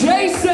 Jason.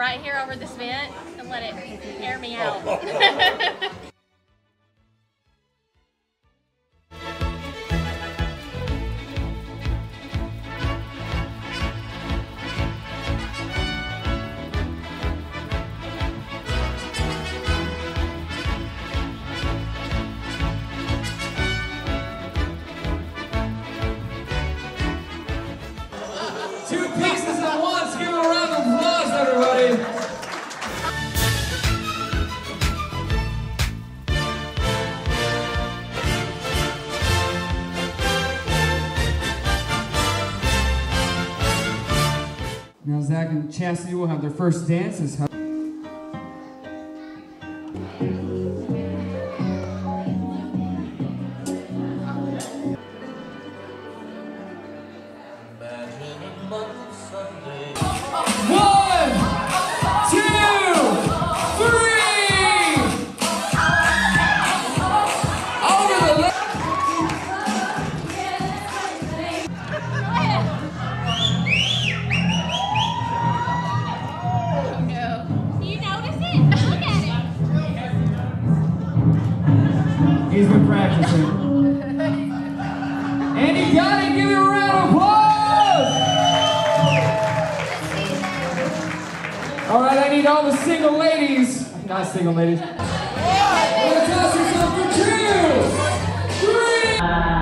Right here over this vent and let it air me out. Oh. And Chastity will have their first dances. One, He's been practicing. and he got it. Give him a round of applause. All right, I need all the single ladies. Not single ladies. Let's for two, three.